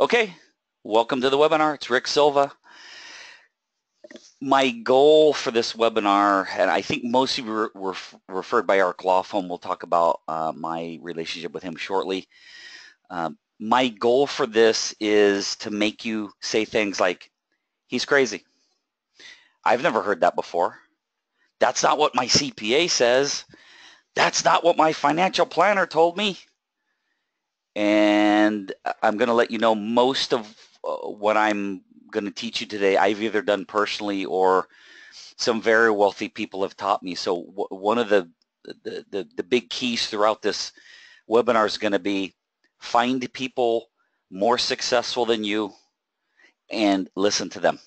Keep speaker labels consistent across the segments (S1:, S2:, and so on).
S1: Okay, welcome to the webinar. It's Rick Silva. My goal for this webinar, and I think most of you were referred by Eric Lofholm. We'll talk about uh, my relationship with him shortly. Um, my goal for this is to make you say things like, he's crazy. I've never heard that before. That's not what my CPA says. That's not what my financial planner told me and I'm going to let you know most of uh, what I'm going to teach you today I've either done personally or some very wealthy people have taught me. So one of the, the, the, the big keys throughout this webinar is going to be find people more successful than you and listen to them.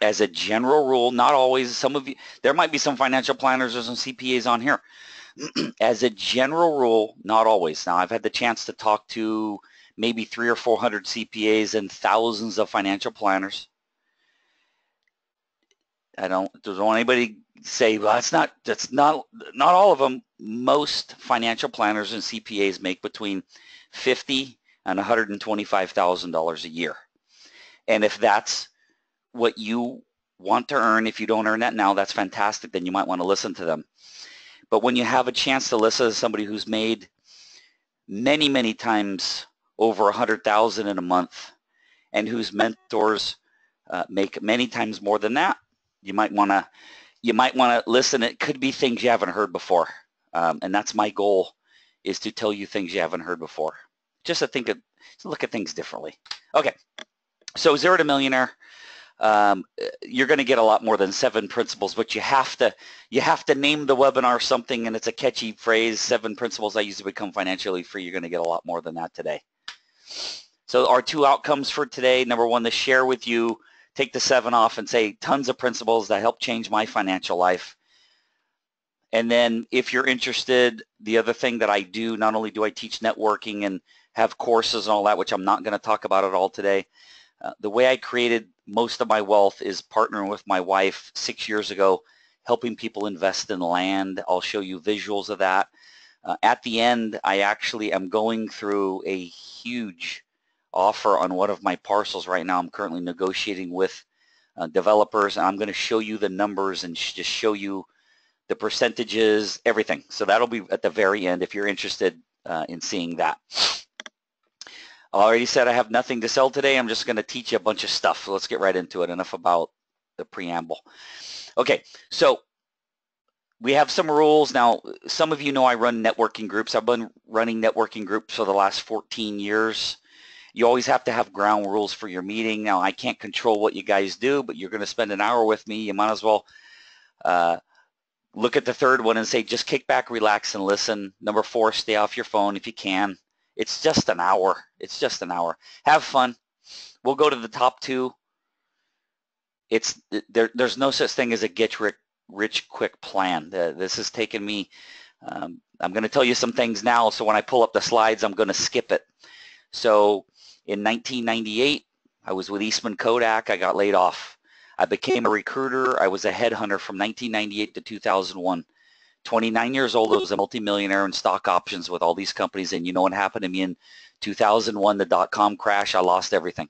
S1: As a general rule, not always, some of you, there might be some financial planners or some CPAs on here. as a general rule, not always. Now, I've had the chance to talk to maybe three or 400 CPAs and thousands of financial planners. I don't, don't want anybody say, well, that's not, that's not, not all of them. Most financial planners and CPAs make between 50 and $125,000 a year. And if that's what you want to earn, if you don't earn that now, that's fantastic. Then you might want to listen to them. But when you have a chance to listen to somebody who's made many, many times over a hundred thousand in a month and whose mentors uh, make many times more than that, you might want to you might want to listen. It could be things you haven't heard before, um, and that's my goal is to tell you things you haven't heard before. Just to think of, to look at things differently. Okay, so zero to millionaire um, you're going to get a lot more than seven principles, but you have to you have to name the webinar something, and it's a catchy phrase. Seven principles I use to become financially free. You're going to get a lot more than that today. So our two outcomes for today: number one, to share with you, take the seven off, and say tons of principles that help change my financial life. And then, if you're interested, the other thing that I do, not only do I teach networking and have courses and all that, which I'm not going to talk about at all today. Uh, the way I created most of my wealth is partnering with my wife six years ago, helping people invest in land. I'll show you visuals of that. Uh, at the end, I actually am going through a huge offer on one of my parcels right now. I'm currently negotiating with uh, developers, and I'm going to show you the numbers and sh just show you the percentages, everything. So that'll be at the very end if you're interested uh, in seeing that. I already said I have nothing to sell today. I'm just going to teach you a bunch of stuff. So let's get right into it. Enough about the preamble. Okay, so we have some rules. Now, some of you know I run networking groups. I've been running networking groups for the last 14 years. You always have to have ground rules for your meeting. Now, I can't control what you guys do, but you're going to spend an hour with me. You might as well uh, look at the third one and say, just kick back, relax, and listen. Number four, stay off your phone if you can. It's just an hour. It's just an hour. Have fun. We'll go to the top two. It's there. There's no such thing as a get rich, rich quick plan. This has taken me. Um, I'm going to tell you some things now. So when I pull up the slides, I'm going to skip it. So in 1998, I was with Eastman Kodak. I got laid off. I became a recruiter. I was a headhunter from 1998 to 2001. 29 years old, I was a multimillionaire in stock options with all these companies. And you know what happened to me in 2001, the dot-com crash, I lost everything.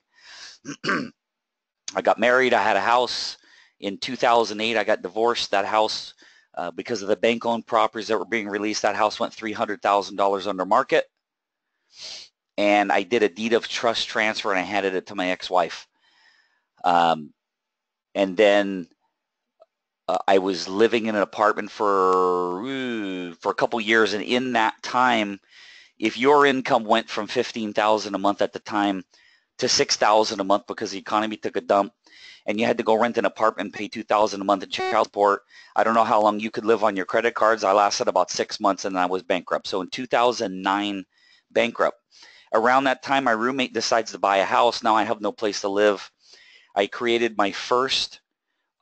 S1: I got married, I had a house. In 2008, I got divorced. That house, uh, because of the bank-owned properties that were being released, that house went $300,000 under market. And I did a deed of trust transfer and I handed it to my ex-wife. Um, and then uh, I was living in an apartment for for a couple years, and in that time, if your income went from fifteen thousand a month at the time to six thousand a month because the economy took a dump, and you had to go rent an apartment pay two thousand a month in child support, I don't know how long you could live on your credit cards. I lasted about six months, and I was bankrupt. So in 2009, bankrupt. Around that time, my roommate decides to buy a house. Now I have no place to live. I created my first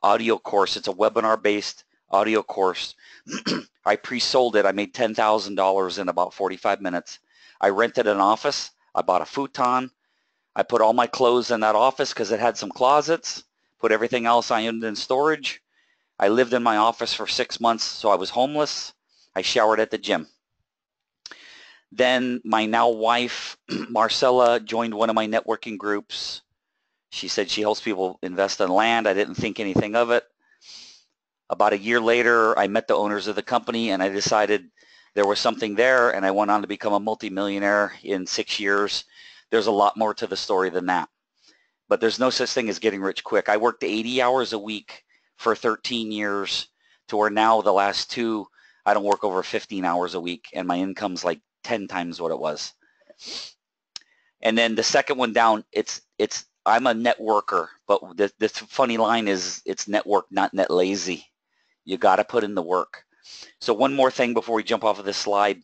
S1: audio course. It's a webinar-based audio course. I pre-sold it. I made $10,000 in about 45 minutes. I rented an office. I bought a futon. I put all my clothes in that office because it had some closets. Put everything else I owned in storage. I lived in my office for six months, so I was homeless. I showered at the gym. Then my now wife, Marcella, joined one of my networking groups. She said she helps people invest in land. I didn't think anything of it. About a year later, I met the owners of the company and I decided there was something there and I went on to become a multimillionaire in six years. There's a lot more to the story than that. But there's no such thing as getting rich quick. I worked 80 hours a week for 13 years to where now the last two, I don't work over 15 hours a week and my income's like 10 times what it was. And then the second one down, it's it's I'm a networker, but this, the funny line is it's network, not net lazy. You got to put in the work. So one more thing before we jump off of this slide.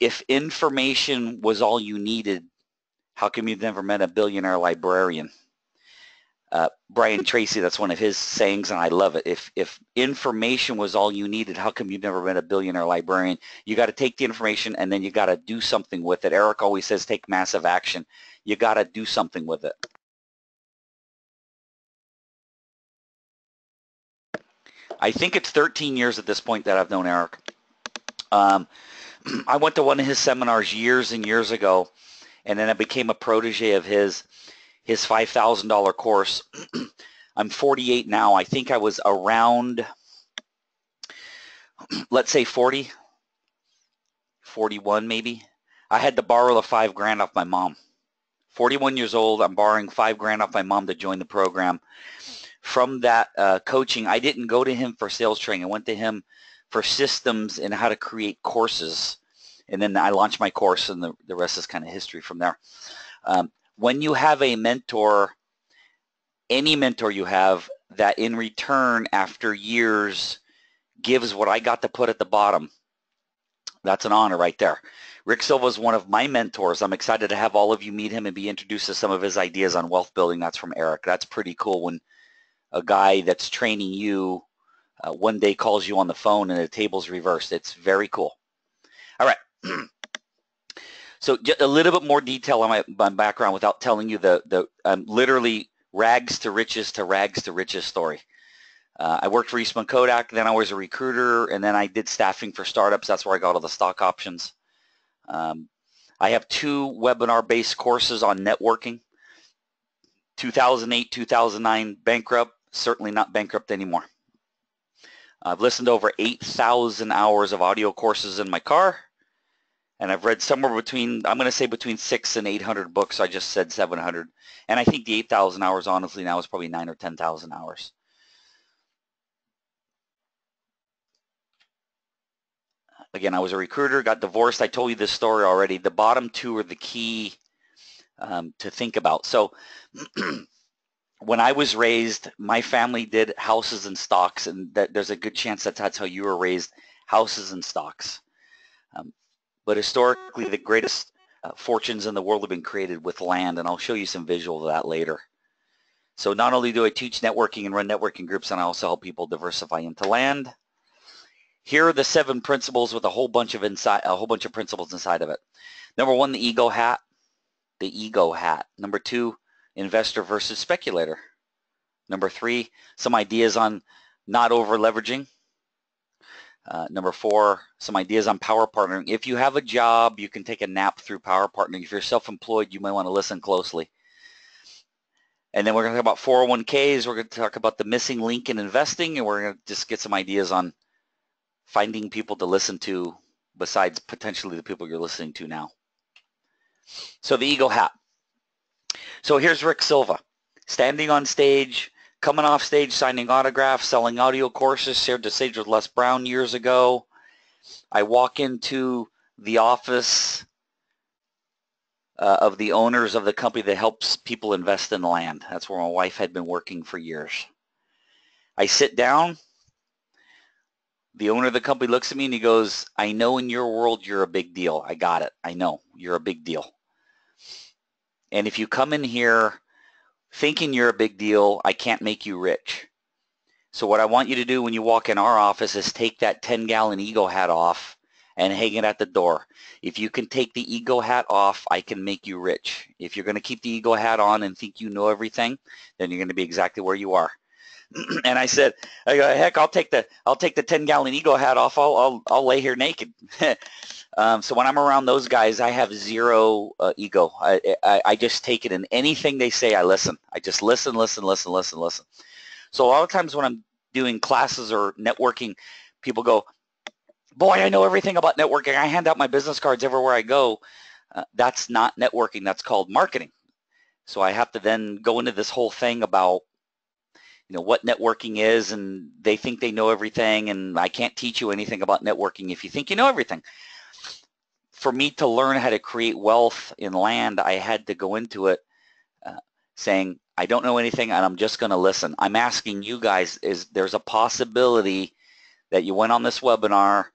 S1: If information was all you needed, how come you've never met a billionaire librarian? Uh, Brian Tracy, that's one of his sayings, and I love it. If if information was all you needed, how come you've never been a billionaire librarian? You got to take the information and then you got to do something with it. Eric always says, take massive action. You got to do something with it. I think it's 13 years at this point that I've known Eric. Um, I went to one of his seminars years and years ago, and then I became a protege of his his $5,000 course. I'm 48 now. I think I was around, let's say 40, 41 maybe. I had to borrow the five grand off my mom. 41 years old. I'm borrowing five grand off my mom to join the program. From that uh, coaching, I didn't go to him for sales training. I went to him for systems and how to create courses. And then I launched my course and the, the rest is kind of history from there. Um, when you have a mentor, any mentor you have that in return after years gives what I got to put at the bottom, that's an honor right there. Rick Silva is one of my mentors. I'm excited to have all of you meet him and be introduced to some of his ideas on wealth building. That's from Eric. That's pretty cool when a guy that's training you uh, one day calls you on the phone and the table's reversed. It's very cool. All right. So a little bit more detail on my, my background without telling you the, the um, literally rags to riches to rags to riches story. Uh, I worked for Eastman Kodak, then I was a recruiter, and then I did staffing for startups. That's where I got all the stock options. Um, I have two webinar-based courses on networking. 2008, 2009 bankrupt, certainly not bankrupt anymore. I've listened to over 8,000 hours of audio courses in my car and I've read somewhere between, I'm going to say between six and 800 books. I just said 700. And I think the 8,000 hours, honestly, now is probably nine or 10,000 hours. Again, I was a recruiter, got divorced. I told you this story already. The bottom two are the key um, to think about. So when I was raised, my family did houses and stocks, and that, there's a good chance that that's how you were raised, houses and stocks. Um, but historically, the greatest uh, fortunes in the world have been created with land, and I'll show you some visual of that later. So not only do I teach networking and run networking groups, and I also help people diversify into land. Here are the seven principles with a whole bunch of inside, a whole bunch of principles inside of it. Number one, the ego hat. The ego hat. Number two, investor versus speculator. Number three, some ideas on not over leveraging. Uh, number four, some ideas on power partnering. If you have a job, you can take a nap through power partnering. If you're self-employed, you may want to listen closely. And then we're going to talk about 401ks. We're going to talk about the missing link in investing, and we're going to just get some ideas on finding people to listen to besides potentially the people you're listening to now. So the ego hat. So here's Rick Silva standing on stage coming off stage, signing autographs, selling audio courses, shared the stage with Les Brown years ago. I walk into the office uh, of the owners of the company that helps people invest in land. That's where my wife had been working for years. I sit down. The owner of the company looks at me and he goes, I know in your world you're a big deal. I got it. I know you're a big deal. And if you come in here thinking you're a big deal, I can't make you rich. So what I want you to do when you walk in our office is take that 10 gallon ego hat off and hang it at the door. If you can take the ego hat off, I can make you rich. If you're going to keep the ego hat on and think you know everything, then you're going to be exactly where you are. and I said, I go, heck, I'll take the I'll take the 10 gallon ego hat off. I'll I'll, I'll lay here naked. Um, so when I'm around those guys, I have zero uh, ego. I, I, I just take it in anything they say. I listen. I just listen, listen, listen, listen, listen. So a lot of times when I'm doing classes or networking, people go, boy, I know everything about networking. I hand out my business cards everywhere I go. Uh, that's not networking. That's called marketing. So I have to then go into this whole thing about you know what networking is and they think they know everything and I can't teach you anything about networking if you think you know everything. For me to learn how to create wealth in land, I had to go into it uh, saying, I don't know anything and I'm just going to listen. I'm asking you guys, is there's a possibility that you went on this webinar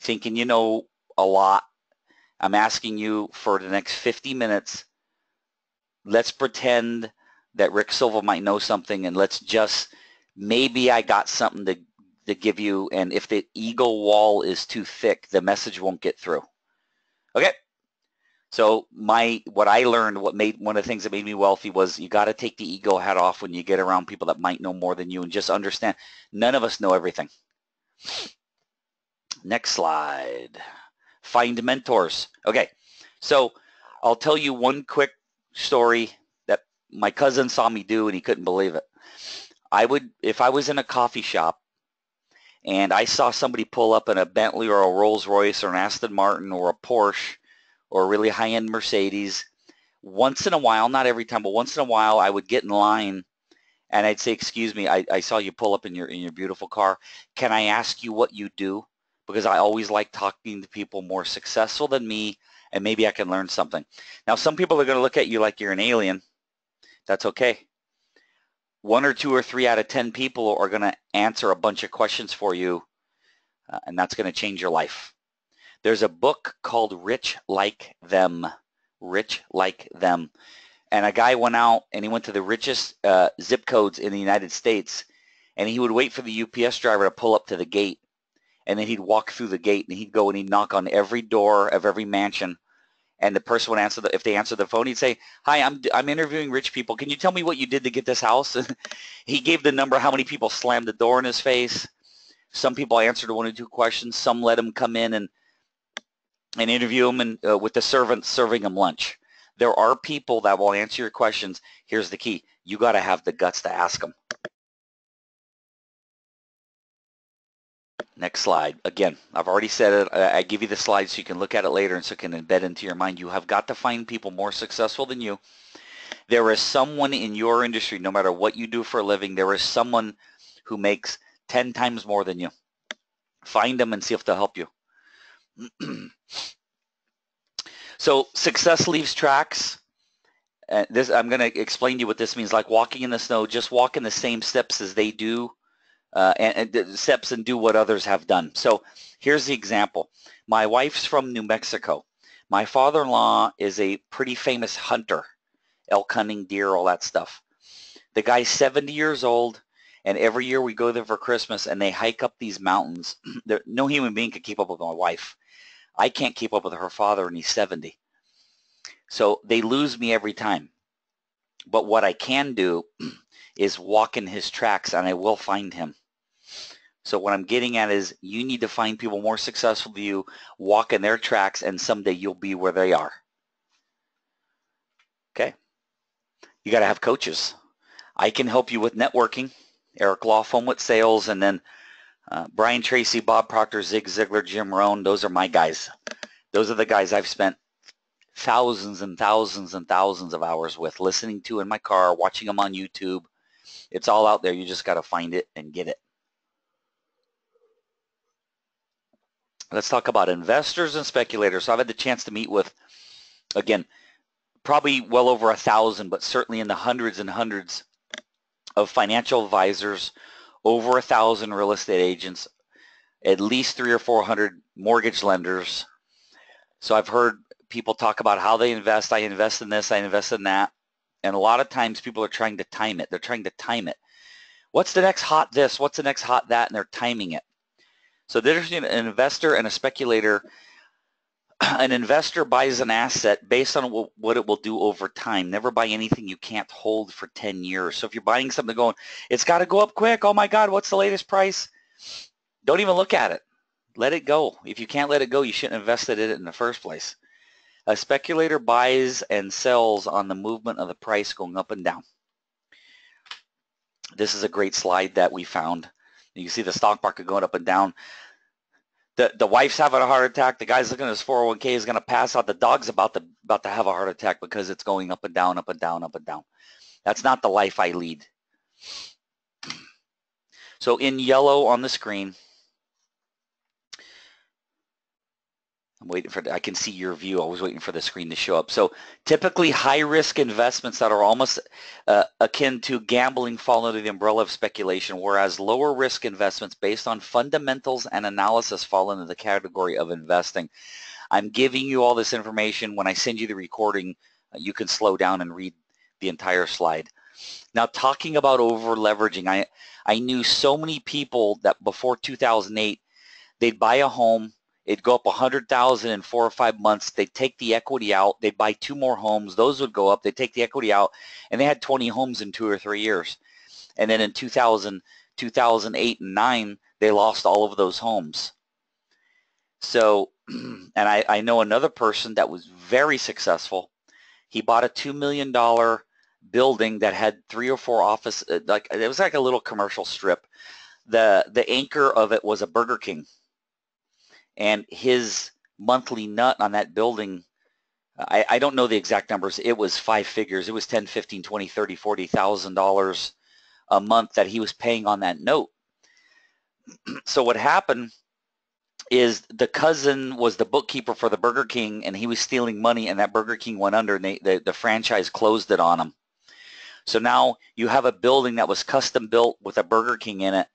S1: thinking you know a lot. I'm asking you for the next 50 minutes, let's pretend that Rick Silva might know something and let's just, maybe I got something to, to give you and if the ego wall is too thick, the message won't get through. Okay. So my what I learned, what made one of the things that made me wealthy was you got to take the ego hat off when you get around people that might know more than you and just understand none of us know everything. Next slide. Find mentors. Okay, so I'll tell you one quick story my cousin saw me do and he couldn't believe it. I would, if I was in a coffee shop and I saw somebody pull up in a Bentley or a Rolls Royce or an Aston Martin or a Porsche or a really high-end Mercedes, once in a while, not every time, but once in a while, I would get in line and I'd say, excuse me, I, I saw you pull up in your, in your beautiful car. Can I ask you what you do? Because I always like talking to people more successful than me and maybe I can learn something. Now, some people are going to look at you like you're an alien that's okay. One or two or three out of 10 people are going to answer a bunch of questions for you, uh, and that's going to change your life. There's a book called Rich Like Them. Rich Like Them. And a guy went out and he went to the richest uh, zip codes in the United States, and he would wait for the UPS driver to pull up to the gate. And then he'd walk through the gate and he'd go and he'd knock on every door of every mansion and the person would answer the if they answer the phone he'd say hi i'm i'm interviewing rich people. Can you tell me what you did to get this house? He gave the number how many people slammed the door in his face. Some people answered one or two questions. Some let him come in and and interview him and uh, with the servant serving him lunch. There are people that will answer your questions. Here's the key. You got to have the guts to ask them Next slide. Again, I've already said it. I give you the slide so you can look at it later and so it can embed into your mind. You have got to find people more successful than you. There is someone in your industry, no matter what you do for a living, there is someone who makes 10 times more than you. Find them and see if they'll help you. so success leaves tracks. Uh, this I'm going to explain to you what this means. Like walking in the snow, just walk in the same steps as they do uh, and, and steps and do what others have done. So here's the example. My wife's from New Mexico. My father-in-law is a pretty famous hunter, elk hunting, deer, all that stuff. The guy's 70 years old, and every year we go there for Christmas, and they hike up these mountains. no human being could keep up with my wife. I can't keep up with her father, and he's 70. So they lose me every time. But what I can do is walk in his tracks, and I will find him. So what I'm getting at is you need to find people more successful than you, walk in their tracks, and someday you'll be where they are. Okay? You got to have coaches. I can help you with networking. Eric Lofholm with sales, and then uh, Brian Tracy, Bob Proctor, Zig Ziglar, Jim Rohn. Those are my guys. Those are the guys I've spent thousands and thousands and thousands of hours with, listening to in my car, watching them on YouTube. It's all out there. You just got to find it and get it. Let's talk about investors and speculators. So I've had the chance to meet with, again, probably well over a thousand, but certainly in the hundreds and hundreds of financial advisors, over a thousand real estate agents, at least three or four hundred mortgage lenders. So I've heard people talk about how they invest. I invest in this, I invest in that. And a lot of times people are trying to time it. They're trying to time it. What's the next hot this? What's the next hot that? And they're timing it. So there's an investor and a speculator. An investor buys an asset based on what it will do over time. Never buy anything you can't hold for 10 years. So if you're buying something going, it's got to go up quick. Oh my God, what's the latest price? Don't even look at it. let it go. If you can't let it go, you shouldn't invest in it in the first place. A speculator buys and sells on the movement of the price going up and down. This is a great slide that we found. You can see the stock market going up and down. The, the wife's having a heart attack. The guy's looking at his 401k is going to pass out. The dog's about to about to have a heart attack because it's going up and down, up and down, up and down. That's not the life I lead. So in yellow on the screen, I'm waiting for, I can see your view. I was waiting for the screen to show up. So typically high risk investments that are almost uh, akin to gambling fall under the umbrella of speculation, whereas lower risk investments based on fundamentals and analysis fall into the category of investing. I'm giving you all this information. When I send you the recording, uh, you can slow down and read the entire slide. Now talking about over leveraging, I, I knew so many people that before 2008, they'd buy a home, It'd go up 100,000 in four or five months. They'd take the equity out. They'd buy two more homes. Those would go up. They'd take the equity out. And they had 20 homes in two or three years. And then in 2000, 2008 and 9, they lost all of those homes. So, and I, I know another person that was very successful. He bought a $2 million building that had three or four office, uh, like it was like a little commercial strip. The, the anchor of it was a Burger King and his monthly nut on that building I, I don't know the exact numbers. It was five figures. It was 10 15 20 30 40 thousand dollars a month that he was paying on that note. So what happened is the cousin was the bookkeeper for the Burger King and he was stealing money and that Burger King went under and they, the, the franchise closed it on him. So now you have a building that was custom built with a Burger King in it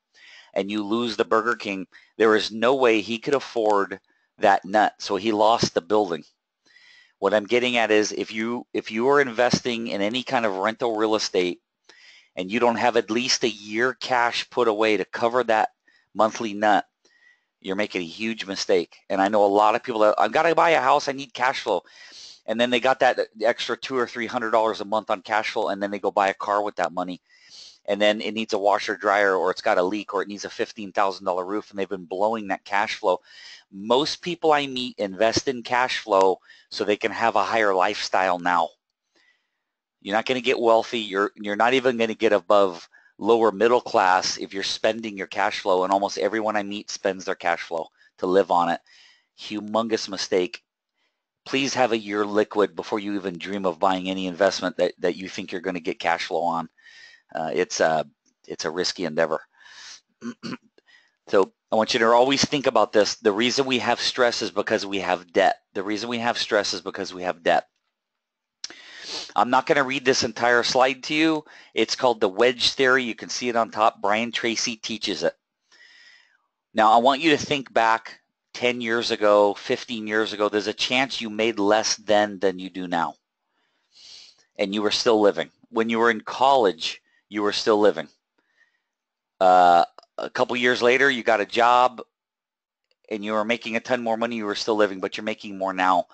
S1: and you lose the Burger King, there is no way he could afford that nut. So he lost the building. What I'm getting at is if you if you are investing in any kind of rental real estate and you don't have at least a year cash put away to cover that monthly nut, you're making a huge mistake. And I know a lot of people that I've got to buy a house, I need cash flow. And then they got that extra two or three hundred dollars a month on cash flow and then they go buy a car with that money and then it needs a washer dryer or it's got a leak or it needs a $15,000 roof and they've been blowing that cash flow. Most people I meet invest in cash flow so they can have a higher lifestyle now. You're not going to get wealthy. You're, you're not even going to get above lower middle class if you're spending your cash flow and almost everyone I meet spends their cash flow to live on it. Humongous mistake. Please have a year liquid before you even dream of buying any investment that, that you think you're going to get cash flow on uh, it's a it's a risky endeavor. so I want you to always think about this. The reason we have stress is because we have debt. The reason we have stress is because we have debt. I'm not going to read this entire slide to you. It's called the wedge theory. You can see it on top. Brian Tracy teaches it. Now, I want you to think back 10 years ago, 15 years ago. There's a chance you made less then than you do now. And you were still living. When you were in college, you were still living. Uh, a couple years later, you got a job and you were making a ton more money, you were still living, but you're making more now.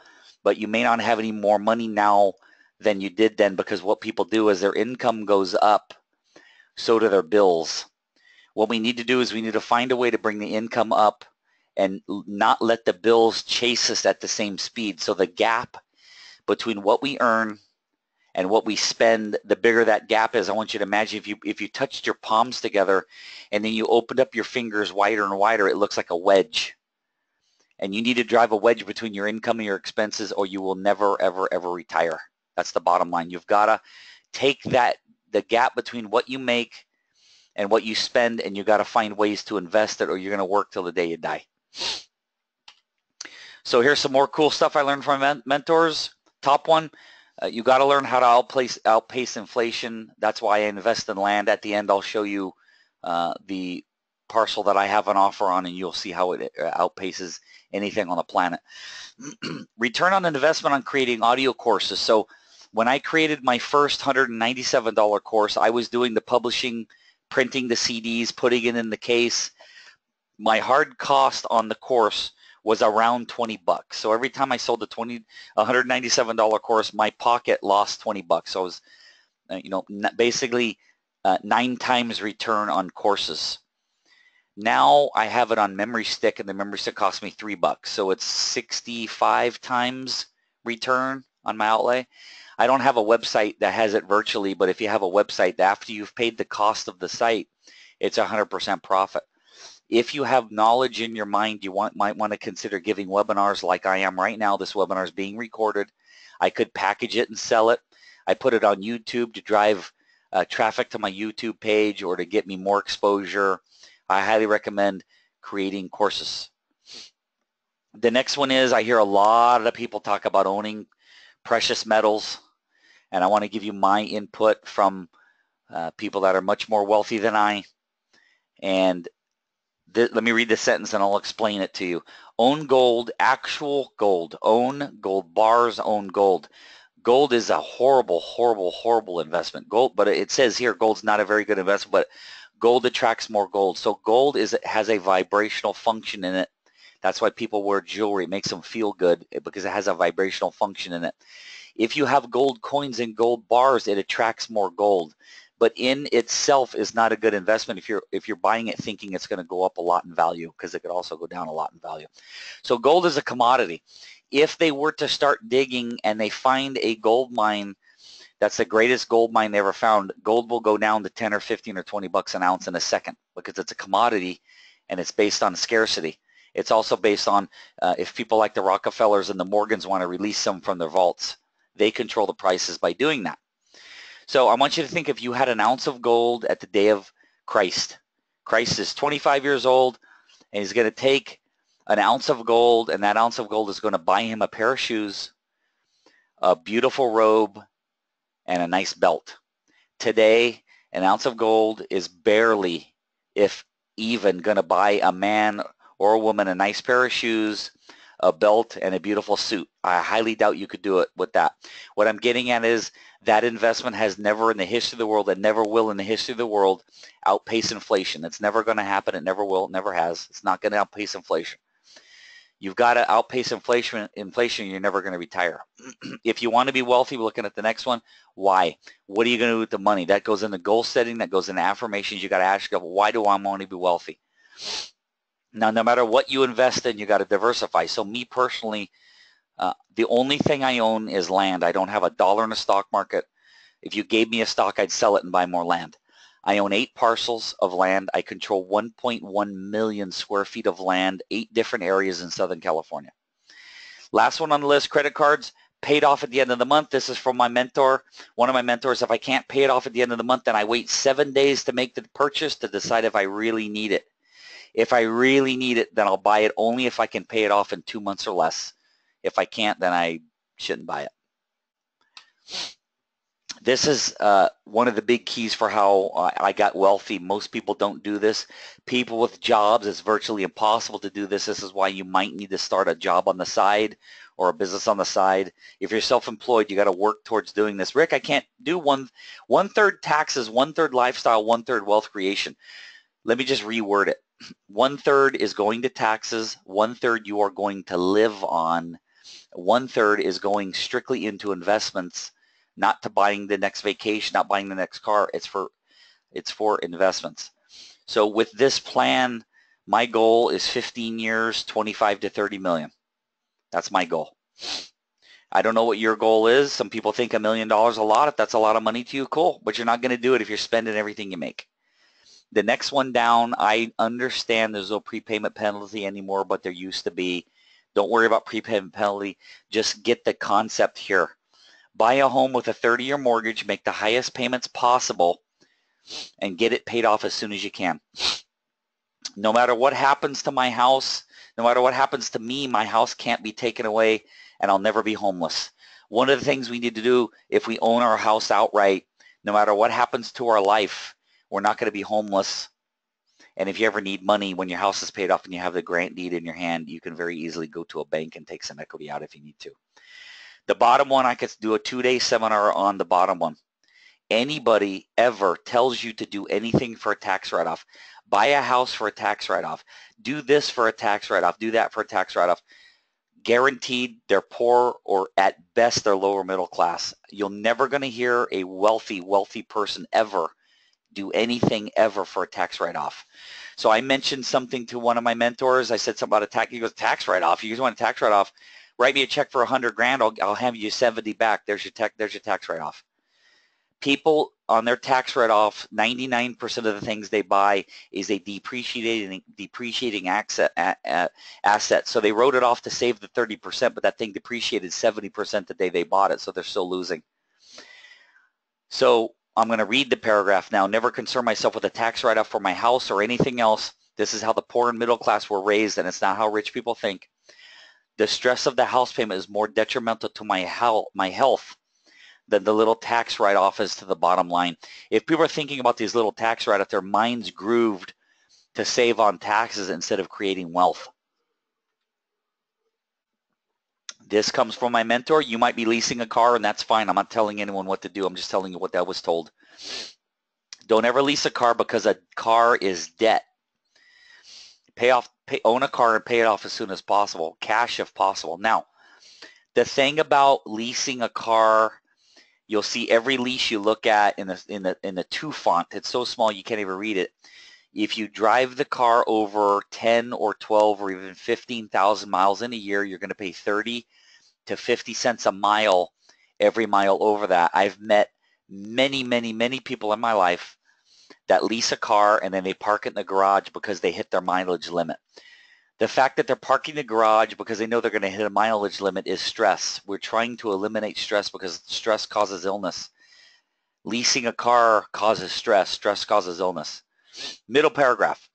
S1: But you may not have any more money now than you did then because what people do is their income goes up, so do their bills. What we need to do is we need to find a way to bring the income up and not let the bills chase us at the same speed. So the gap between what we earn and what we spend, the bigger that gap is. I want you to imagine if you if you touched your palms together and then you opened up your fingers wider and wider, it looks like a wedge. And you need to drive a wedge between your income and your expenses or you will never, ever, ever retire. That's the bottom line. You've got to take that, the gap between what you make and what you spend and you've got to find ways to invest it or you're going to work till the day you die. So here's some more cool stuff I learned from mentors. Top one, uh, you got to learn how to outpace, outpace inflation. That's why I invest in land. At the end, I'll show you uh, the parcel that I have an offer on and you'll see how it uh, outpaces anything on the planet. Return on investment on creating audio courses. So when I created my first $197 course, I was doing the publishing, printing the CDs, putting it in the case. My hard cost on the course was around 20 bucks. So every time I sold the 20, $197 course, my pocket lost 20 bucks. So I was, uh, you know, basically uh, nine times return on courses. Now I have it on memory stick and the memory stick cost me three bucks. So it's 65 times return on my outlay. I don't have a website that has it virtually, but if you have a website, after you've paid the cost of the site, it's 100% profit. If you have knowledge in your mind, you want, might want to consider giving webinars like I am right now. This webinar is being recorded. I could package it and sell it. I put it on YouTube to drive uh, traffic to my YouTube page or to get me more exposure. I highly recommend creating courses. The next one is I hear a lot of people talk about owning precious metals and I want to give you my input from uh, people that are much more wealthy than I. And let me read the sentence and I'll explain it to you. Own gold, actual gold. Own gold bars, own gold. Gold is a horrible, horrible, horrible investment. Gold, but it says here gold's not a very good investment, but gold attracts more gold. So gold is has a vibrational function in it. That's why people wear jewelry. It makes them feel good because it has a vibrational function in it. If you have gold coins and gold bars, it attracts more gold but in itself is not a good investment if you're if you're buying it thinking it's going to go up a lot in value because it could also go down a lot in value. So gold is a commodity. If they were to start digging and they find a gold mine that's the greatest gold mine they ever found, gold will go down to 10 or 15 or 20 bucks an ounce in a second because it's a commodity and it's based on scarcity. It's also based on uh, if people like the Rockefellers and the Morgans want to release some from their vaults, they control the prices by doing that. So I want you to think if you had an ounce of gold at the day of Christ. Christ is 25 years old and he's going to take an ounce of gold and that ounce of gold is going to buy him a pair of shoes, a beautiful robe, and a nice belt. Today, an ounce of gold is barely, if even, going to buy a man or a woman a nice pair of shoes, a belt, and a beautiful suit. I highly doubt you could do it with that. What I'm getting at is that investment has never in the history of the world and never will in the history of the world outpace inflation. It's never going to happen. It never will. It never has. It's not going to outpace inflation. You've got to outpace inflation. Inflation, you're never going to retire. if you want to be wealthy, looking at the next one. Why? What are you going to do with the money? That goes into goal setting. That goes into affirmations. You got to ask yourself, why do I want to be wealthy? Now, no matter what you invest in, you got to diversify. So me personally, uh, the only thing I own is land. I don't have a dollar in the stock market. If you gave me a stock, I'd sell it and buy more land. I own eight parcels of land. I control 1.1 million square feet of land, eight different areas in Southern California. Last one on the list, credit cards, paid off at the end of the month. This is from my mentor, one of my mentors. If I can't pay it off at the end of the month, then I wait seven days to make the purchase to decide if I really need it. If I really need it, then I'll buy it only if I can pay it off in two months or less. If I can't, then I shouldn't buy it. This is uh, one of the big keys for how I got wealthy. Most people don't do this. People with jobs, it's virtually impossible to do this. This is why you might need to start a job on the side or a business on the side. If you're self-employed, you got to work towards doing this. Rick, I can't do one one third taxes, one third lifestyle, one third wealth creation. Let me just reword it. One third is going to taxes. One third you are going to live on one third is going strictly into investments, not to buying the next vacation, not buying the next car. It's for it's for investments. So with this plan, my goal is 15 years, 25 to 30 million. That's my goal. I don't know what your goal is. Some people think a million dollars a lot. If that's a lot of money to you, cool. But you're not going to do it if you're spending everything you make. The next one down, I understand there's no prepayment penalty anymore, but there used to be. Don't worry about prepayment penalty. Just get the concept here. Buy a home with a 30-year mortgage, make the highest payments possible, and get it paid off as soon as you can. No matter what happens to my house, no matter what happens to me, my house can't be taken away and I'll never be homeless. One of the things we need to do if we own our house outright, no matter what happens to our life, we're not going to be homeless and if you ever need money when your house is paid off and you have the grant deed in your hand, you can very easily go to a bank and take some equity out if you need to. The bottom one, I could do a two-day seminar on the bottom one. Anybody ever tells you to do anything for a tax write-off, buy a house for a tax write-off, do this for a tax write-off, do that for a tax write-off, guaranteed they're poor or at best they're lower middle class. You're never going to hear a wealthy, wealthy person ever do anything ever for a tax write-off. So I mentioned something to one of my mentors. I said something about a tax. He goes, tax write-off. You guys want a tax write-off? Write me a check for a hundred grand. I'll, I'll have you 70 back. There's your tax. There's your tax write-off. People on their tax write-off, 99% of the things they buy is a depreciating depreciating asset. So they wrote it off to save the 30%, but that thing depreciated 70% the day they bought it, so they're still losing. So I'm going to read the paragraph now. Never concern myself with a tax write-off for my house or anything else. This is how the poor and middle class were raised, and it's not how rich people think. The stress of the house payment is more detrimental to my health, my health than the little tax write-off is to the bottom line. If people are thinking about these little tax write-offs, their minds grooved to save on taxes instead of creating wealth. This comes from my mentor. You might be leasing a car and that's fine. I'm not telling anyone what to do. I'm just telling you what that was told. Don't ever lease a car because a car is debt. Pay off, pay, own a car and pay it off as soon as possible. Cash if possible. Now, the thing about leasing a car, you'll see every lease you look at in the in the in the two font. It's so small you can't even read it. If you drive the car over 10 or 12 or even 15,000 miles in a year, you're going to pay 30 to 50 cents a mile every mile over that. I've met many, many, many people in my life that lease a car and then they park it in the garage because they hit their mileage limit. The fact that they're parking the garage because they know they're going to hit a mileage limit is stress. We're trying to eliminate stress because stress causes illness. Leasing a car causes stress. Stress causes illness. Middle paragraph.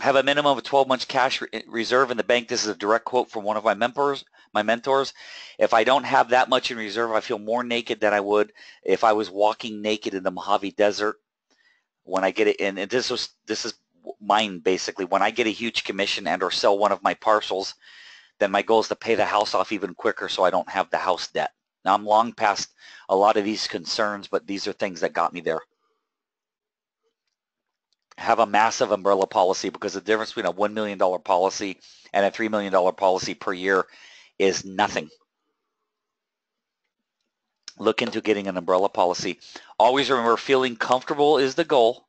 S1: Have a minimum of 12 months cash re reserve in the bank. This is a direct quote from one of my mentors. My mentors. If I don't have that much in reserve, I feel more naked than I would if I was walking naked in the Mojave Desert. When I get it in, and this was this is mine basically. When I get a huge commission and or sell one of my parcels, then my goal is to pay the house off even quicker so I don't have the house debt. Now I'm long past a lot of these concerns, but these are things that got me there have a massive umbrella policy because the difference between a $1 million policy and a $3 million policy per year is nothing. Look into getting an umbrella policy. Always remember feeling comfortable is the goal.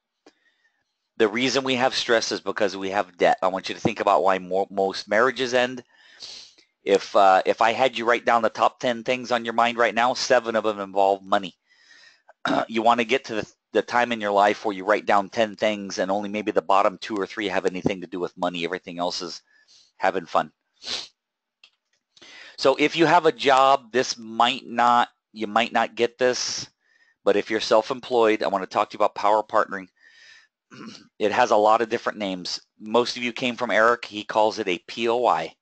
S1: The reason we have stress is because we have debt. I want you to think about why more, most marriages end. If uh, if I had you write down the top 10 things on your mind right now, seven of them involve money. you want to get to the the time in your life where you write down 10 things and only maybe the bottom two or three have anything to do with money. Everything else is having fun. So if you have a job, this might not, you might not get this, but if you're self-employed, I want to talk to you about power partnering. It has a lot of different names. Most of you came from Eric. He calls it a POI.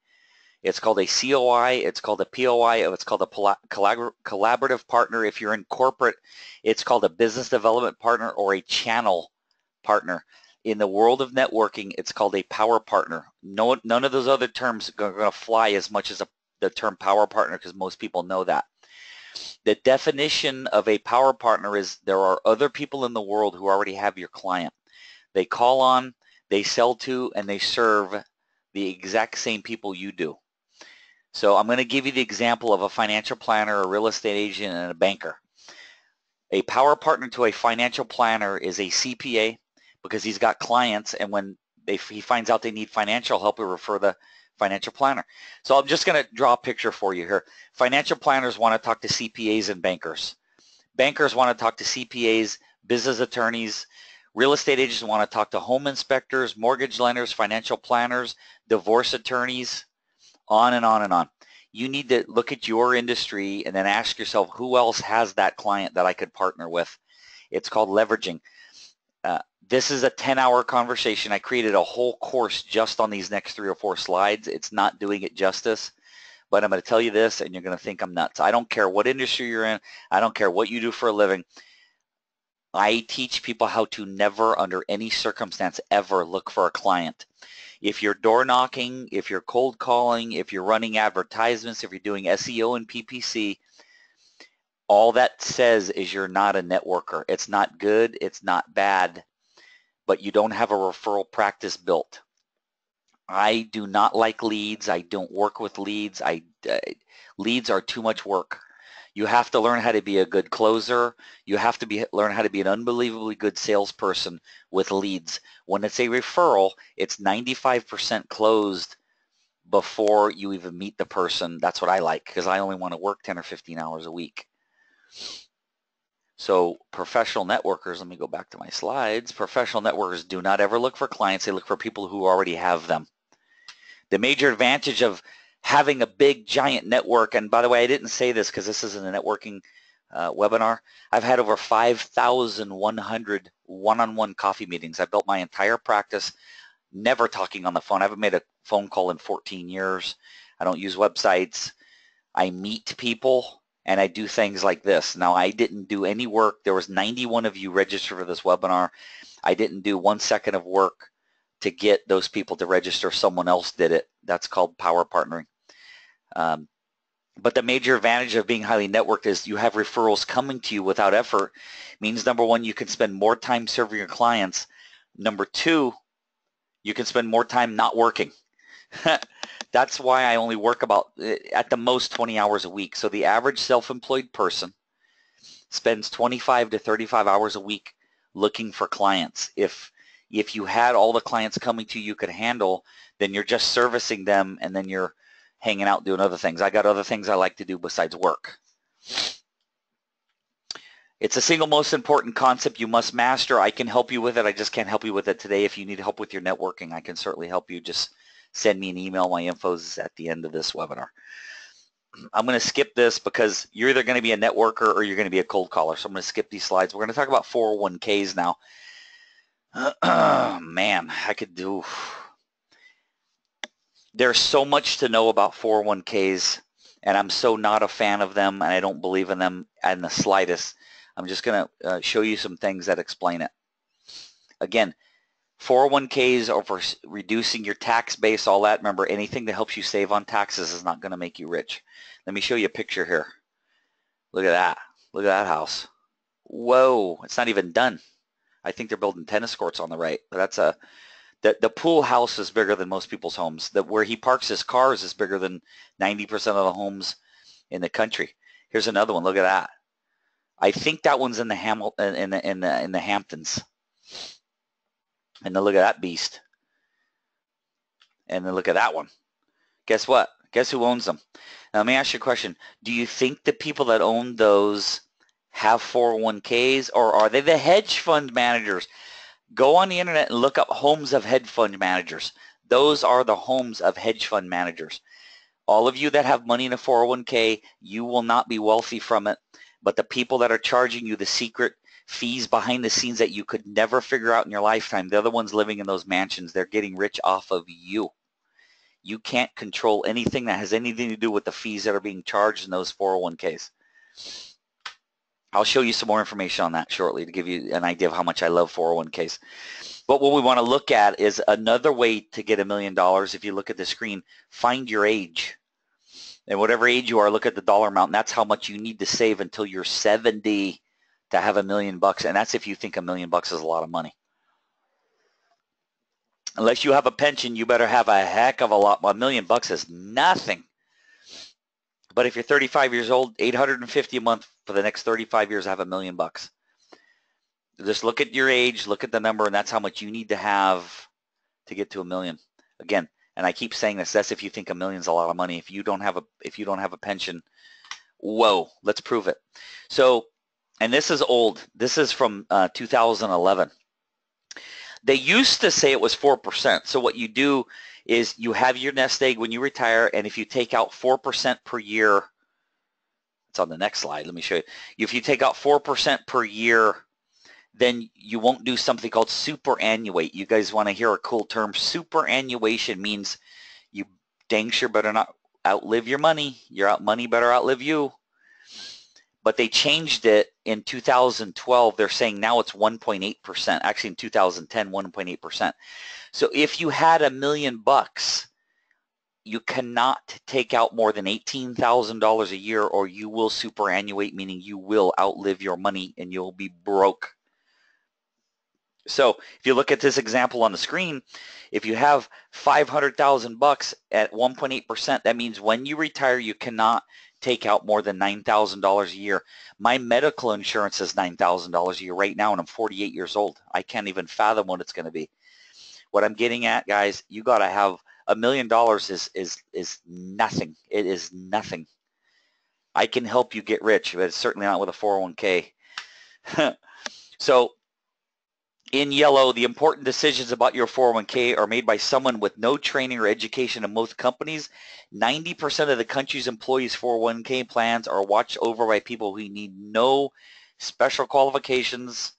S1: It's called a COI. It's called a POI. It's called a collaborative partner. If you're in corporate, it's called a business development partner or a channel partner. In the world of networking, it's called a power partner. No, none of those other terms are going to fly as much as a, the term power partner because most people know that. The definition of a power partner is there are other people in the world who already have your client. They call on, they sell to, and they serve the exact same people you do. So I'm going to give you the example of a financial planner, a real estate agent, and a banker. A power partner to a financial planner is a CPA because he's got clients and when they, he finds out they need financial help, he'll refer the financial planner. So I'm just going to draw a picture for you here. Financial planners want to talk to CPAs and bankers. Bankers want to talk to CPAs, business attorneys. Real estate agents want to talk to home inspectors, mortgage lenders, financial planners, divorce attorneys, on and on and on. You need to look at your industry and then ask yourself, who else has that client that I could partner with? It's called leveraging. Uh, this is a 10-hour conversation. I created a whole course just on these next three or four slides. It's not doing it justice, but I'm going to tell you this, and you're going to think I'm nuts. I don't care what industry you're in. I don't care what you do for a living. I teach people how to never, under any circumstance, ever look for a client. If you're door knocking, if you're cold calling, if you're running advertisements, if you're doing SEO and PPC, all that says is you're not a networker. It's not good, it's not bad, but you don't have a referral practice built. I do not like leads. I don't work with leads. I uh, leads are too much work. You have to learn how to be a good closer. You have to be learn how to be an unbelievably good salesperson with leads. When it's a referral, it's 95% closed before you even meet the person. That's what I like because I only want to work 10 or 15 hours a week. So professional networkers, let me go back to my slides. Professional networkers do not ever look for clients. They look for people who already have them. The major advantage of having a big giant network, and by the way, I didn't say this because this isn't a networking uh, webinar. I've had over 5,100 one-on-one coffee meetings. I built my entire practice never talking on the phone. I haven't made a phone call in 14 years. I don't use websites. I meet people and I do things like this. Now I didn't do any work. There was 91 of you registered for this webinar. I didn't do one second of work to get those people to register. Someone else did it. That's called power partnering. Um, but the major advantage of being highly networked is you have referrals coming to you without effort. It means number one, you can spend more time serving your clients. Number two, you can spend more time not working. That's why I only work about eh, at the most 20 hours a week. So the average self-employed person spends 25 to 35 hours a week looking for clients. If if you had all the clients coming to you could handle, then you're just servicing them and then you're hanging out doing other things. I got other things I like to do besides work. It's the single most important concept you must master. I can help you with it. I just can't help you with it today. If you need help with your networking, I can certainly help you. Just send me an email. My info is at the end of this webinar. I'm going to skip this because you're either going to be a networker or you're going to be a cold caller. So I'm going to skip these slides. We're going to talk about 401ks now. man, I could do. There's so much to know about 401ks, and I'm so not a fan of them, and I don't believe in them in the slightest. I'm just going to uh, show you some things that explain it. Again, 401ks are for reducing your tax base, all that. Remember, anything that helps you save on taxes is not going to make you rich. Let me show you a picture here. Look at that. Look at that house. Whoa, it's not even done. I think they're building tennis courts on the right. That's a the, the pool house is bigger than most people's homes. The, where he parks his cars is bigger than 90% of the homes in the country. Here's another one. Look at that. I think that one's in the Hamilton in the in the in the Hamptons. And then look at that beast. And then look at that one. Guess what? Guess who owns them? Now let me ask you a question. Do you think the people that own those have 401ks or are they the hedge fund managers? Go on the internet and look up homes of hedge fund managers. Those are the homes of hedge fund managers. All of you that have money in a 401k, you will not be wealthy from it but the people that are charging you the secret fees behind the scenes that you could never figure out in your lifetime, they're the ones living in those mansions. They're getting rich off of you. You can't control anything that has anything to do with the fees that are being charged in those 401ks. I'll show you some more information on that shortly to give you an idea of how much I love 401ks. But what we want to look at is another way to get a million dollars. If you look at the screen, find your age and whatever age you are, look at the dollar amount. That's how much you need to save until you're 70 to have a million bucks. And that's if you think a million bucks is a lot of money. Unless you have a pension, you better have a heck of a lot. A million bucks is nothing. But if you're 35 years old, 850 a month for the next 35 years, I have a million bucks. Just look at your age, look at the number, and that's how much you need to have to get to a million. Again, and I keep saying this, that's if you think a million's a lot of money. If you don't have a if you don't have a pension, whoa, let's prove it. So, and this is old. This is from uh, 2011. They used to say it was 4%. So what you do is you have your nest egg when you retire, and if you take out 4% per year, it's on the next slide. Let me show you. If you take out 4% per year then you won't do something called superannuate. You guys want to hear a cool term. Superannuation means you dang sure better not outlive your money. Your out money better outlive you. But they changed it in 2012. They're saying now it's 1.8%. Actually in 2010, 1.8%. So if you had a million bucks, you cannot take out more than $18,000 a year or you will superannuate, meaning you will outlive your money and you'll be broke. So if you look at this example on the screen, if you have 500,000 bucks at 1.8%, that means when you retire, you cannot take out more than $9,000 a year. My medical insurance is $9,000 a year right now and I'm 48 years old. I can't even fathom what it's going to be. What I'm getting at, guys, you got to have a million dollars is is is nothing. It is nothing. I can help you get rich, but it's certainly not with a 401k. so in yellow, the important decisions about your 401k are made by someone with no training or education in most companies. 90% of the country's employees' 401k plans are watched over by people who need no special qualifications.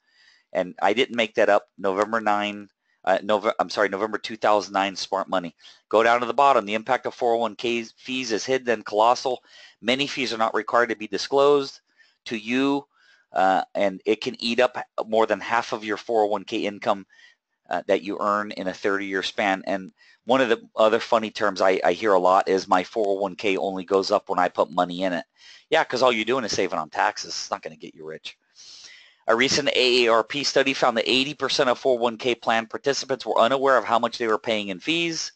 S1: And I didn't make that up. November 9, uh, November, I'm sorry, November 2009 Smart Money. Go down to the bottom. The impact of 401k fees is hidden and colossal. Many fees are not required to be disclosed to you uh, and it can eat up more than half of your 401k income uh, that you earn in a 30-year span. And one of the other funny terms I, I, hear a lot is my 401k only goes up when I put money in it. Yeah, because all you're doing is saving on taxes. It's not going to get you rich. A recent AARP study found that 80% of 401k plan participants were unaware of how much they were paying in fees.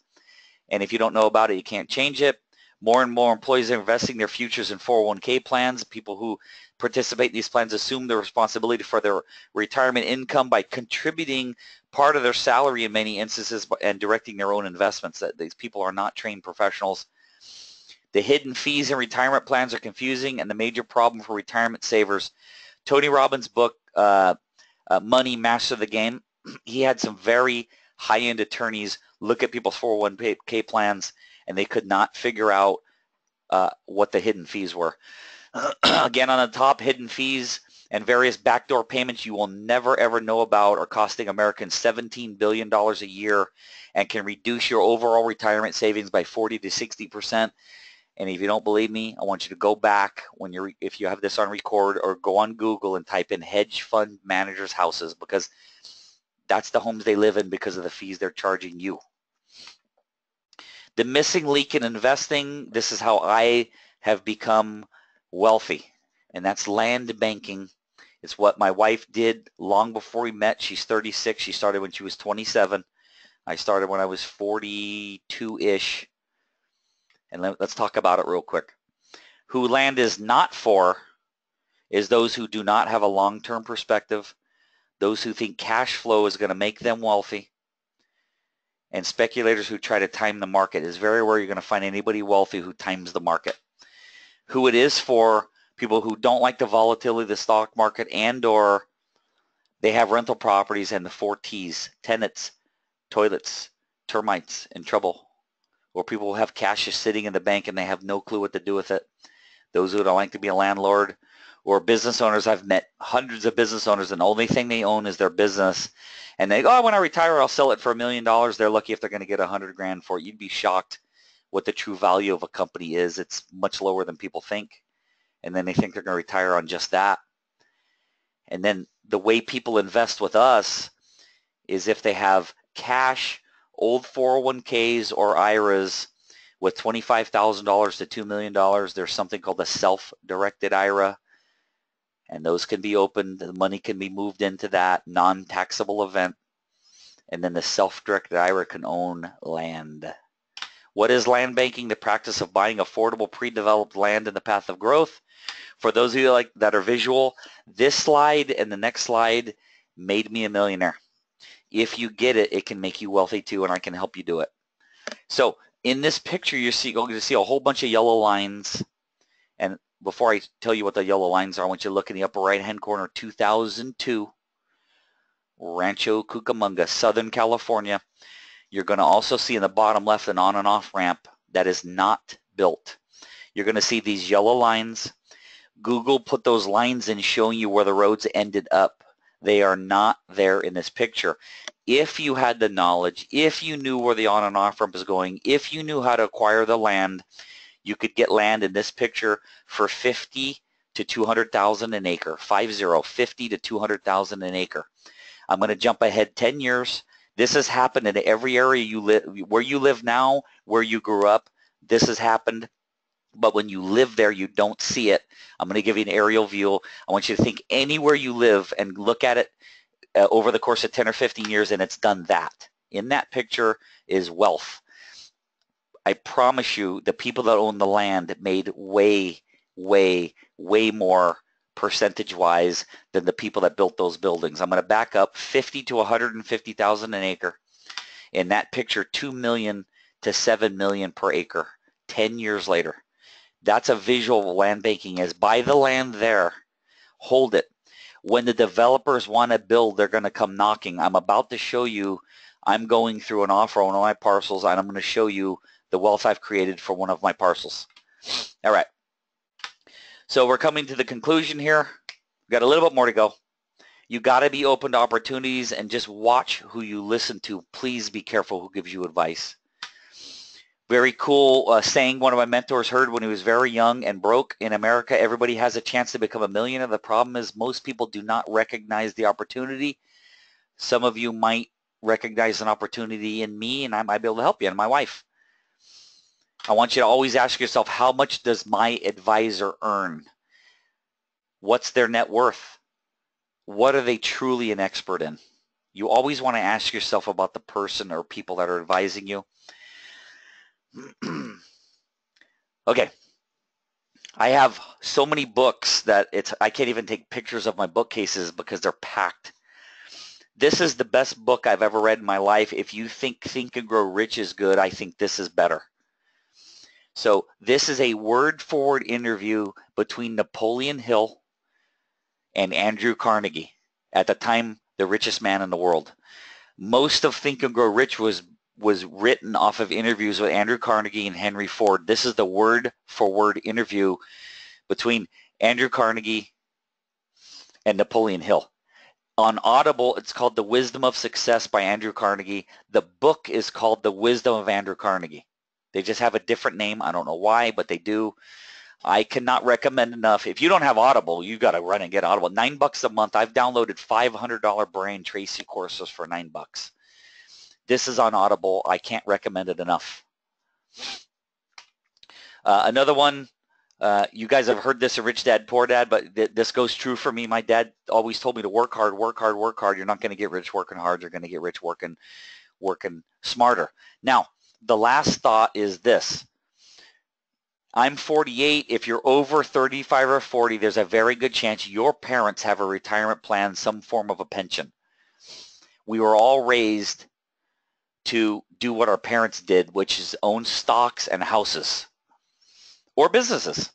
S1: And if you don't know about it, you can't change it. More and more employees are investing their futures in 401k plans. People who participate in these plans assume the responsibility for their retirement income by contributing part of their salary in many instances and directing their own investments. That These people are not trained professionals. The hidden fees in retirement plans are confusing and the major problem for retirement savers. Tony Robbins' book, uh, uh, Money Master of the Game, he had some very high-end attorneys look at people's 401k plans and they could not figure out uh, what the hidden fees were. again, on the top, hidden fees and various backdoor payments you will never ever know about are costing Americans $17 billion a year and can reduce your overall retirement savings by 40 to 60%. And if you don't believe me, I want you to go back when you're, if you have this on record or go on Google and type in hedge fund managers houses because that's the homes they live in because of the fees they're charging you. The missing link in investing, this is how I have become wealthy, and that's land banking. It's what my wife did long before we met. She's 36. She started when she was 27. I started when I was 42-ish. And let, us talk about it real quick. Who land is not for is those who do not have a long-term perspective, those who think cash flow is going to make them wealthy, and speculators who try to time the market. Is very rare you're going to find anybody wealthy who times the market who it is for people who don't like the volatility of the stock market and or they have rental properties and the four T's, tenants, toilets, termites, and trouble. Or people who have cash just sitting in the bank and they have no clue what to do with it. Those who don't like to be a landlord or business owners. I've met hundreds of business owners and the only thing they own is their business. And they go, oh, when I retire, I'll sell it for a million dollars. They're lucky if they're going to get a hundred grand for it. You'd be shocked what the true value of a company is. It's much lower than people think. And then they think they're going to retire on just that. And then the way people invest with us is if they have cash, old 401ks or IRAs with $25,000 to $2 million, there's something called a self-directed IRA. And those can be opened. The money can be moved into that non-taxable event. And then the self-directed IRA can own land. What is land banking? The practice of buying affordable pre-developed land in the path of growth. For those of you like that are visual, this slide and the next slide made me a millionaire. If you get it, it can make you wealthy too, and I can help you do it. So in this picture, you're going to see a whole bunch of yellow lines. And before I tell you what the yellow lines are, I want you to look in the upper right-hand corner, 2002, Rancho Cucamonga, Southern California. You're going to also see in the bottom left an on and off ramp that is not built. You're going to see these yellow lines. Google put those lines in showing you where the roads ended up. They are not there in this picture. If you had the knowledge, if you knew where the on and off ramp is going, if you knew how to acquire the land, you could get land in this picture for 50 to 200,000 an acre, 50, 50 to 200,000 an acre. I'm going to jump ahead 10 years. This has happened in every area you live, where you live now, where you grew up. This has happened. But when you live there, you don't see it. I'm going to give you an aerial view. I want you to think anywhere you live and look at it uh, over the course of 10 or 15 years, and it's done that. In that picture is wealth. I promise you, the people that own the land made way, way, way more percentage-wise than the people that built those buildings. I'm going to back up 50 to 150,000 an acre. In that picture, 2 million to 7 million per acre 10 years later. That's a visual land banking is buy the land there, hold it. When the developers want to build, they're going to come knocking. I'm about to show you, I'm going through an offer on one of my parcels and I'm going to show you the wealth I've created for one of my parcels. All right. So we're coming to the conclusion here. We've got a little bit more to go. You got to be open to opportunities and just watch who you listen to. Please be careful who gives you advice. Very cool uh, saying one of my mentors heard when he was very young and broke. In America, everybody has a chance to become a millionaire. The problem is most people do not recognize the opportunity. Some of you might recognize an opportunity in me and I might be able to help you and my wife. I want you to always ask yourself, how much does my advisor earn? What's their net worth? What are they truly an expert in? You always want to ask yourself about the person or people that are advising you. okay. I have so many books that it's I can't even take pictures of my bookcases because they're packed. This is the best book I've ever read in my life. If you think Think and Grow Rich is good, I think this is better. So this is a word-forward interview between Napoleon Hill and Andrew Carnegie, at the time the richest man in the world. Most of Think and Grow Rich was was written off of interviews with Andrew Carnegie and Henry Ford. This is the word-for-word interview between Andrew Carnegie and Napoleon Hill. On Audible, it's called The Wisdom of Success by Andrew Carnegie. The book is called The Wisdom of Andrew Carnegie. They just have a different name. I don't know why, but they do. I cannot recommend enough. If you don't have Audible, you got to run and get Audible. Nine bucks a month. I've downloaded $500 Brian Tracy courses for nine bucks. This is on Audible. I can't recommend it enough. Uh, another one, uh, you guys have heard this, a rich dad, poor dad, but th this goes true for me. My dad always told me to work hard, work hard, work hard. You're not going to get rich working hard. You're going to get rich working, working smarter. Now, the last thought is this. I'm 48. If you're over 35 or 40, there's a very good chance your parents have a retirement plan, some form of a pension. We were all raised to do what our parents did, which is own stocks and houses or businesses.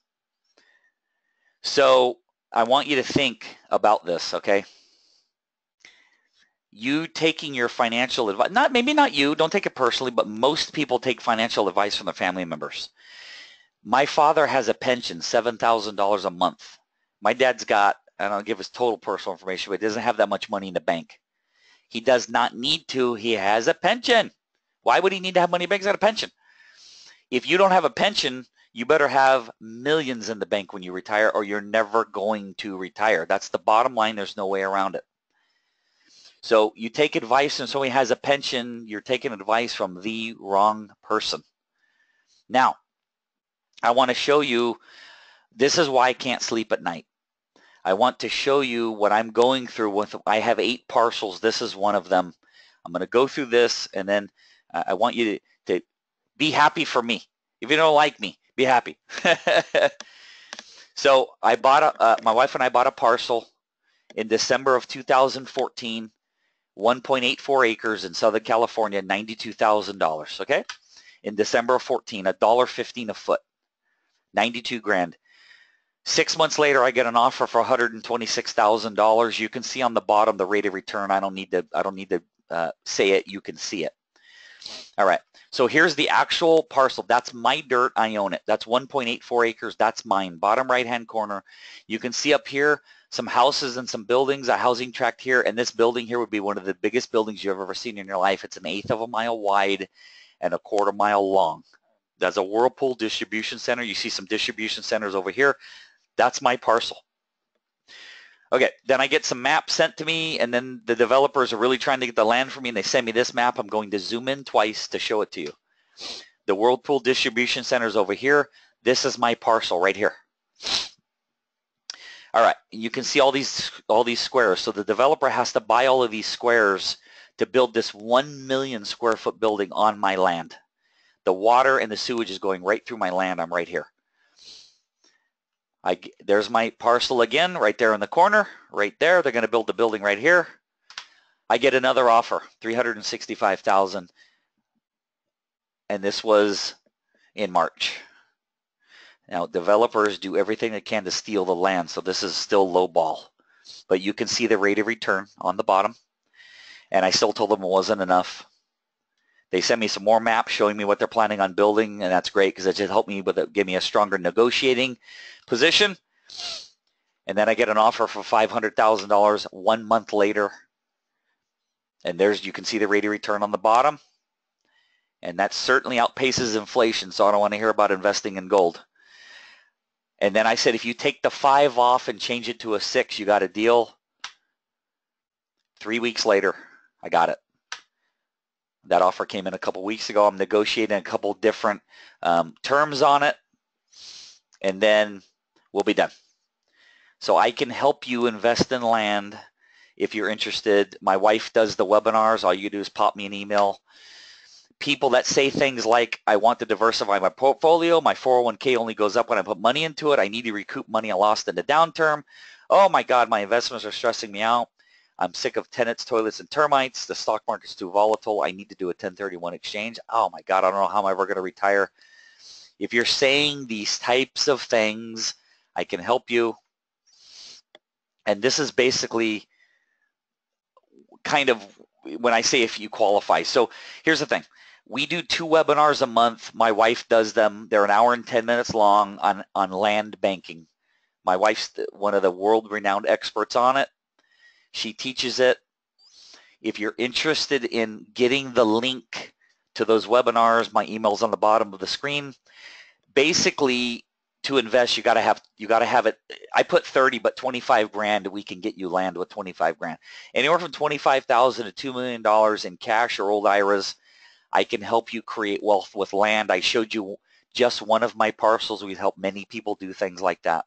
S1: So I want you to think about this, okay? You taking your financial advice, not maybe not you, don't take it personally, but most people take financial advice from their family members. My father has a pension, $7,000 a month. My dad's got, I don't give his total personal information, but he doesn't have that much money in the bank. He does not need to. He has a pension. Why would he need to have money in the bank? He's got a pension. If you don't have a pension, you better have millions in the bank when you retire or you're never going to retire. That's the bottom line. There's no way around it. So you take advice and somebody has a pension, you're taking advice from the wrong person. Now, I want to show you, this is why I can't sleep at night. I want to show you what I'm going through with, I have eight parcels. This is one of them. I'm going to go through this and then I want you to, to be happy for me. If you don't like me, be happy. so I bought a, uh, my wife and I bought a parcel in December of 2014 1.84 acres in Southern California, $92,000, okay? In December of 14, $1.15 a foot, 92 grand. Six months later, I get an offer for $126,000. You can see on the bottom the rate of return. I don't need to, I don't need to uh, say it. You can see it. All right. So here's the actual parcel. That's my dirt. I own it. That's 1.84 acres. That's mine. Bottom right-hand corner. You can see up here some houses and some buildings, a housing tract here, and this building here would be one of the biggest buildings you've ever seen in your life. It's an eighth of a mile wide and a quarter mile long. That's a Whirlpool distribution center. You see some distribution centers over here. That's my parcel. Okay, then I get some maps sent to me, and then the developers are really trying to get the land for me, and they send me this map. I'm going to zoom in twice to show it to you. The Whirlpool distribution center is over here. This is my parcel right here. All right, you can see all these all these squares. So the developer has to buy all of these squares to build this 1 million square foot building on my land. The water and the sewage is going right through my land. I'm right here. I, there's my parcel again, right there in the corner, right there. They're going to build the building right here. I get another offer, 365,000. And this was in March. Now, developers do everything they can to steal the land, so this is still low ball. But you can see the rate of return on the bottom. And I still told them it wasn't enough. They sent me some more maps showing me what they're planning on building, and that's great because it just helped me with it, give me a stronger negotiating position. And then I get an offer for $500,000 one month later. And there's, you can see the rate of return on the bottom. And that certainly outpaces inflation, so I don't want to hear about investing in gold. And then I said, if you take the five off and change it to a six, you got a deal. Three weeks later, I got it. That offer came in a couple weeks ago. I'm negotiating a couple different um, terms on it, and then we'll be done. So I can help you invest in land if you're interested. My wife does the webinars. All you do is pop me an email. People that say things like, I want to diversify my portfolio. My 401k only goes up when I put money into it. I need to recoup money I lost in the downturn. Oh my God, my investments are stressing me out. I'm sick of tenants, toilets, and termites. The stock market's too volatile. I need to do a 1031 exchange. Oh my God, I don't know how I'm ever going to retire. If you're saying these types of things, I can help you. And this is basically kind of when I say if you qualify. So here's the thing. We do two webinars a month. My wife does them. They're an hour and 10 minutes long on, on land banking. My wife's one of the world-renowned experts on it. She teaches it. If you're interested in getting the link to those webinars, my email's on the bottom of the screen. Basically, to invest, you got to have you got to have it. I put 30, but 25 grand. We can get you land with 25 grand. Anywhere from 25,000 to two million dollars in cash or old IRAs. I can help you create wealth with land. I showed you just one of my parcels. We've helped many people do things like that.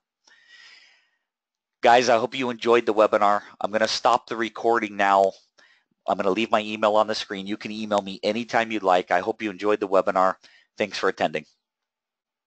S1: Guys, I hope you enjoyed the webinar. I'm going to stop the recording now. I'm going to leave my email on the screen. You can email me anytime you'd like. I hope you enjoyed the webinar. Thanks for attending.